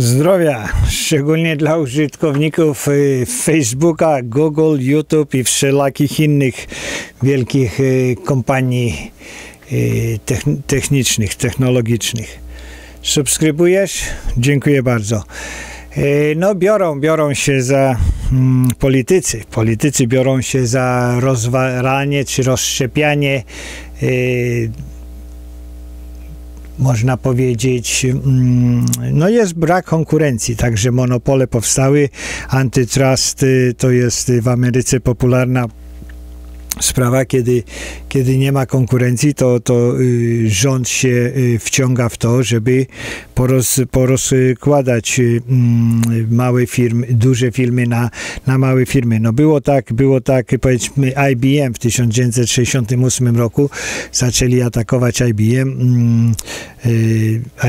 Zdrowia, szczególnie dla użytkowników y, Facebooka, Google, YouTube i wszelakich innych wielkich y, kompanii y, technicznych, technologicznych. Subskrybujesz? Dziękuję bardzo. No biorą, biorą się za mm, politycy. Politycy biorą się za rozwalanie czy rozszczepianie można powiedzieć, mm, no jest brak konkurencji, także monopole powstały, antytrust y, to jest w Ameryce popularna sprawa, kiedy, kiedy nie ma konkurencji, to, to y, rząd się y, wciąga w to, żeby poros, porozkładać y, mm, małe firmy, duże firmy na, na małe firmy. No było tak, było tak, powiedzmy IBM w 1968 roku zaczęli atakować IBM. Mm,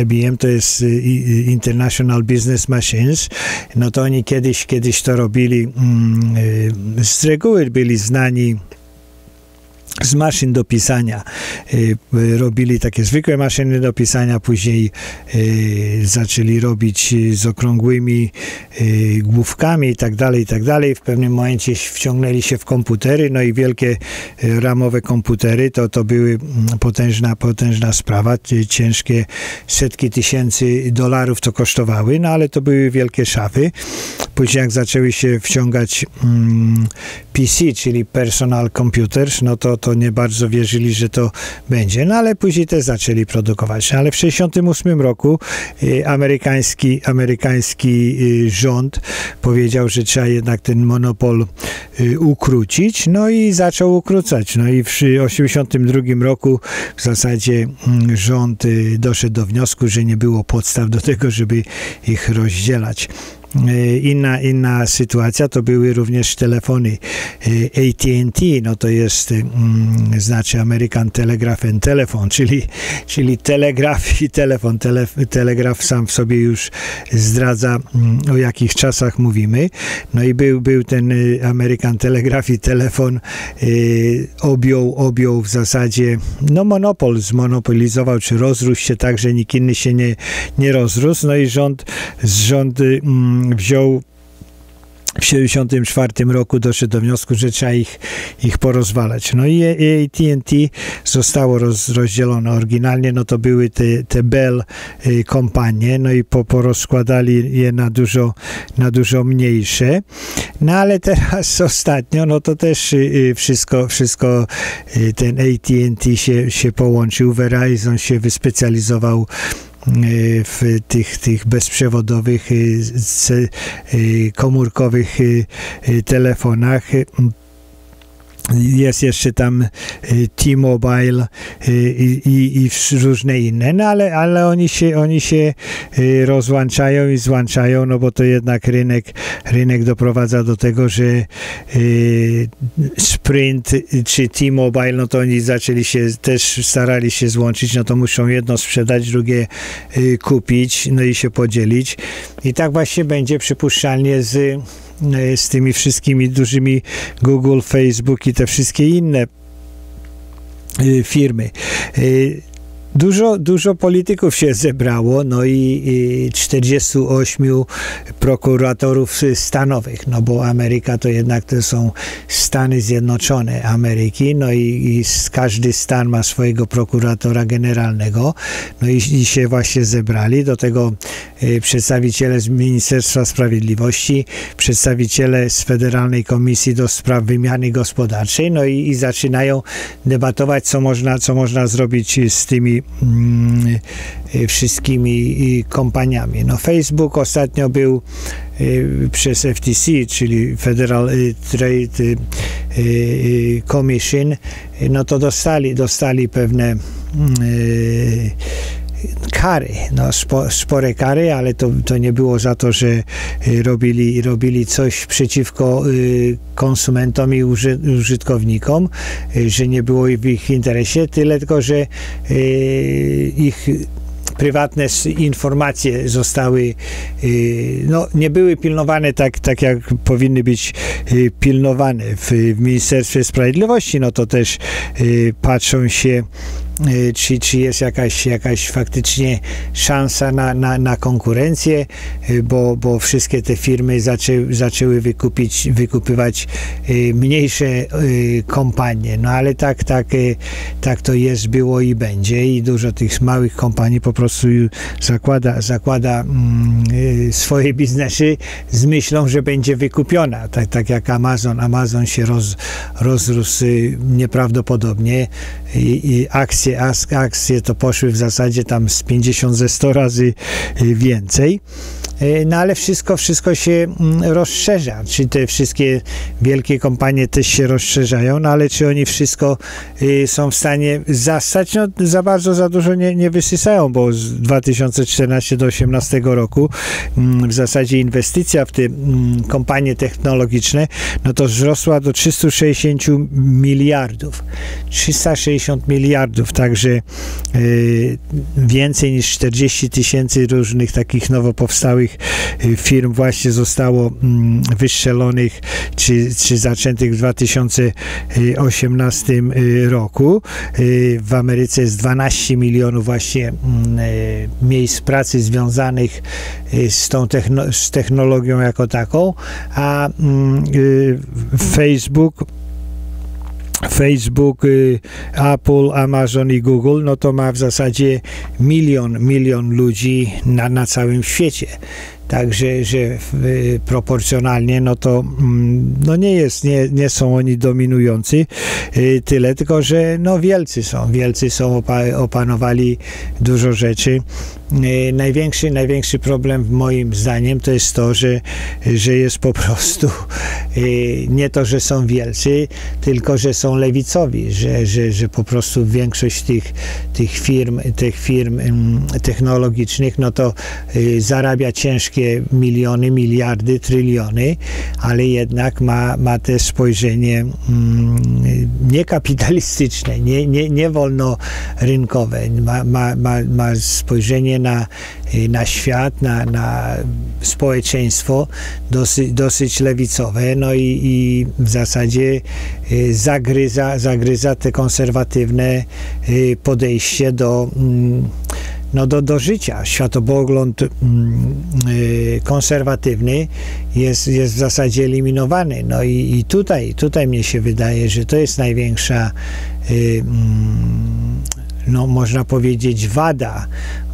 IBM to jest International Business Machines. No to oni kiedyś, kiedyś to robili, mm, z reguły byli znani z maszyn do pisania. Y, robili takie zwykłe maszyny do pisania, później y, zaczęli robić z okrągłymi y, główkami i tak dalej, i tak dalej. W pewnym momencie wciągnęli się w komputery, no i wielkie ramowe komputery, to, to były mm, potężna, potężna sprawa, ciężkie setki tysięcy dolarów to kosztowały, no ale to były wielkie szafy. Później jak zaczęły się wciągać mm, PC, czyli Personal Computers, no to, to nie bardzo wierzyli, że to będzie. No ale później też zaczęli produkować. Ale w 1968 roku y, amerykański, amerykański y, rząd powiedział, że trzeba jednak ten monopol y, ukrócić, no i zaczął ukrócać. No i w 1982 roku w zasadzie mm, rząd doszedł do wniosku, że nie było podstaw do tego, żeby ich rozdzielać. E, inna, inna sytuacja to były również telefony e, AT&T, no to jest, mm, znaczy American Telegraph and Telephone, czyli, czyli telegraf i telefon. Tele, telegraf sam w sobie już zdradza, mm, o jakich czasach mówimy. No i był, był ten e, American Telegraph i telefon, objął, objął w zasadzie, no monopol, zmonopolizował, czy rozrósł się tak, że nikt inny się nie, nie rozrósł. No i rząd, rząd mm, wziął w 1974 roku doszedł do wniosku, że trzeba ich, ich porozwalać. No i AT&T zostało roz, rozdzielone. Oryginalnie no to były te, te Bell y, kompanie, no i po, porozkładali je na dużo, na dużo mniejsze. No ale teraz ostatnio, no to też y, wszystko, wszystko y, ten AT&T się, się połączył. Verizon się wyspecjalizował Y, w tych, tych bezprzewodowych, y, y, komórkowych telefonach jest jeszcze tam T-Mobile i, i, i, różne inne, no ale, ale oni się, oni się rozłączają i złączają, no bo to jednak rynek, rynek doprowadza do tego, że Sprint czy T-Mobile, no to oni zaczęli się, też starali się złączyć, no to muszą jedno sprzedać, drugie kupić, no i się podzielić. I tak właśnie będzie przypuszczalnie z z tymi wszystkimi dużymi Google, Facebook i te wszystkie inne e, firmy. Dużo, dużo polityków się zebrało, no i, i 48 prokuratorów stanowych, no bo Ameryka to jednak to są Stany Zjednoczone Ameryki, no i, i każdy stan ma swojego prokuratora generalnego, no i, i się właśnie zebrali, do tego y, przedstawiciele z Ministerstwa Sprawiedliwości, przedstawiciele z Federalnej Komisji do Spraw Wymiany Gospodarczej, no i, i zaczynają debatować, co można, co można zrobić z tymi Mm, y, wszystkimi kompaniami. No Facebook ostatnio był y, przez FTC, czyli Federal y, Trade Commission, no to dostali, dostali pewne mm, kary, no, spo, spore kary, ale to, to nie było za to, że y, robili, robili coś przeciwko y, konsumentom i uży, użytkownikom, y, że nie było w ich interesie, tyle tylko, że ich prywatne informacje zostały, no, nie były pilnowane tak, tak jak powinny być pilnowane w, w Ministerstwie Sprawiedliwości, no to też patrzą się czy, czy jest jakaś, jakaś faktycznie szansa na, na, na konkurencję, bo, bo wszystkie te firmy zaczę, zaczęły wykupić, wykupywać mniejsze kompanie. No ale tak, tak, tak to jest, było i będzie i dużo tych małych kompanii po prostu zakłada, zakłada mm, swoje biznesy z myślą, że będzie wykupiona. Tak, tak jak Amazon. Amazon się roz, rozrósł nieprawdopodobnie i, i akcje, akcje to poszły w zasadzie tam z 50 ze 100 razy więcej. E, no ale wszystko, wszystko się mm, rozszerza. Czy te wszystkie wielkie kompanie też się rozszerzają, no ale czy oni wszystko y, są w stanie zastać? No za bardzo, za dużo nie, nie wysysają, bo z 2014 do 2018 roku mm, w zasadzie inwestycja w te mm, kompanie technologiczne, no to wzrosła do 360 miliardów. 360 miliardów, także y, więcej niż 40 tysięcy różnych takich nowo powstałych Y, firm właśnie zostało mm, wystrzelonych czy, czy zaczętych w 2018 y, roku. W Ameryce jest 12 milionów właśnie mm, miejsc pracy związanych z tą techno, z technologią jako taką, a mm, Facebook Facebook, Apple, Amazon i Google, no to ma w zasadzie milion, milion ludzi na, na całym świecie. Także, że proporcjonalnie, no to mm, no nie jest, nie, nie są oni dominujący y, tyle, tylko że no wielcy są, wielcy są, opanowali dużo rzeczy. Y, największy, największy problem moim zdaniem to jest to, że, że jest po prostu y, nie to, że są wielcy, tylko że są lewicowi, że, że, że po prostu większość tych, tych firm, tych firm mm, technologicznych, no to zarabia ciężkie miliony, miliardy, tryliony, ale jednak ma, ma te spojrzenie mm, niekapitalistyczne, nie, nie, nie wolnorynkowe. Ma, ma, ma, ma spojrzenie na, na świat, na, na społeczeństwo dosyć, dosyć lewicowe, no i, i w zasadzie y, zagryza, zagryza te konserwatywne y, podejście do mm, no do, do życia. Światopogląd mm, y, konserwatywny jest, jest w zasadzie eliminowany. No i, i tutaj, tutaj mnie się wydaje, że to jest największa y, mm, no, można powiedzieć, wada,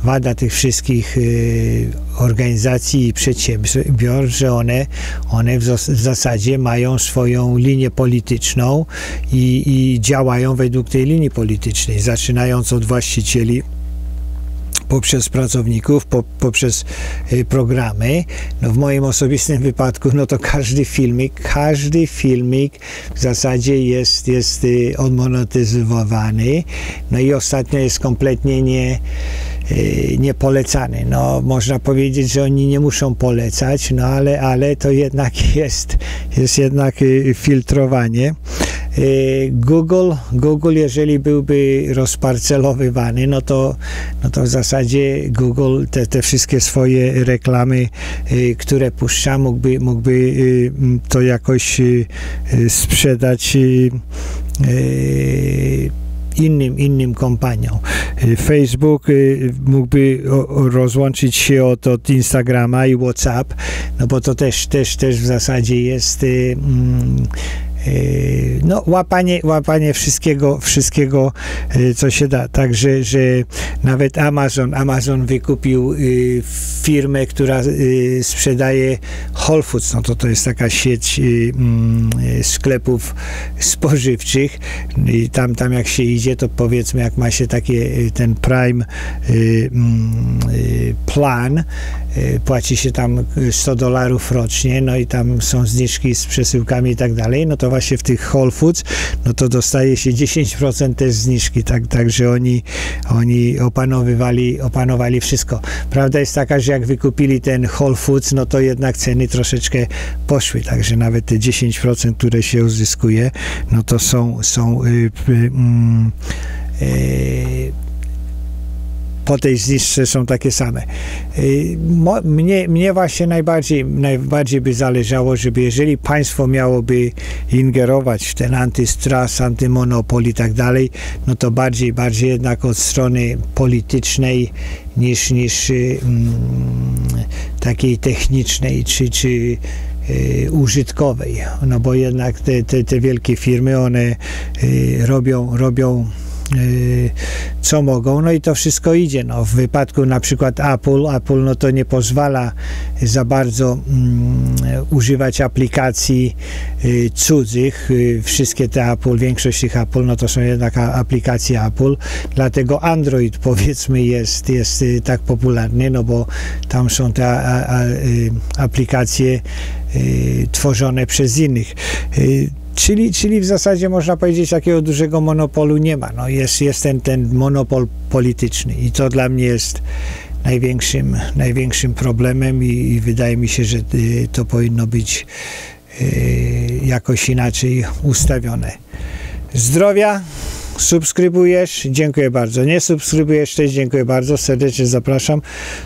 wada tych wszystkich y, organizacji i przedsiębiorstw, że one, one w, w, zasadzie mają swoją linię polityczną i, i działają według tej linii politycznej, zaczynając od właścicieli poprzez pracowników, po, poprzez y, programy. No w moim osobistym wypadku, no to każdy filmik, każdy filmik w zasadzie jest, jest y, odmonetyzowany. No i ostatnio jest kompletnie nie niepolecany. No, można powiedzieć, że oni nie muszą polecać, no ale, ale to jednak jest, jest jednak filtrowanie. Y, Google, Google jeżeli byłby rozparcelowywany, no to, no to w zasadzie Google te, te wszystkie swoje reklamy, y, które puszcza, mógłby, mógłby y, to jakoś sprzedać innym, innym kompaniom. Facebook mógłby rozłączyć się od, od Instagrama i WhatsApp, no bo to też, też, też w zasadzie jest mm, Yy, no, łapanie, łapanie wszystkiego, wszystkiego, yy, co się da. Także, że nawet Amazon, Amazon wykupił yy, firmę, która sprzedaje Whole Foods, no to to jest taka sieć mm, sklepów spożywczych i tam, tam jak się idzie, to powiedzmy, jak ma się takie, ten Prime mm, plan, płaci się tam 100 dolarów rocznie, no i tam są zniżki z przesyłkami i tak dalej, no to właśnie w tych Whole Foods, no to dostaje się 10% też zniżki, tak, także oni, oni opanowywali, opanowali wszystko. Prawda jest taka, że jak wykupili ten Whole Foods, no to jednak ceny troszeczkę poszły, także nawet te 10%, które się uzyskuje, no to są, są yy, yy, yy, po tej zniżce są takie same. Y, mnie, mnie właśnie najbardziej, najbardziej by zależało, żeby jeżeli państwo miałoby ingerować w ten antystras, antymonopol i tak dalej, no to bardziej, bardziej jednak od strony politycznej niż, niż y, mm, takiej technicznej czy, czy y, użytkowej, no bo jednak te, te, te wielkie firmy, one robią, robią co mogą, no i to wszystko idzie. No, w wypadku na przykład Apple, Apple no to nie pozwala za bardzo mm, używać aplikacji y, cudzych. Y, wszystkie te Apple, większość tych Apple, no to są jednak aplikacje Apple, dlatego Android powiedzmy jest, jest y, tak popularny, no bo tam są te a, a, y, aplikacje y, tworzone przez innych. Czyli, czyli w zasadzie można powiedzieć, takiego dużego monopolu nie ma. No jest jest ten, ten monopol polityczny i to dla mnie jest największym, największym problemem i, i wydaje mi się, że y, to powinno być y, jakoś inaczej ustawione. Zdrowia, subskrybujesz, dziękuję bardzo. Nie subskrybujesz też, dziękuję bardzo. Serdecznie zapraszam.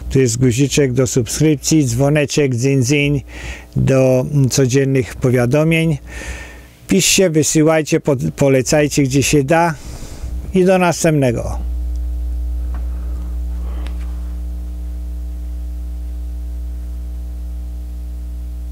Tu jest guziczek do subskrypcji, dzwoneczek, dzin, dzin do codziennych powiadomień. Piszcie, wysyłajcie, polecajcie gdzie się da i do następnego.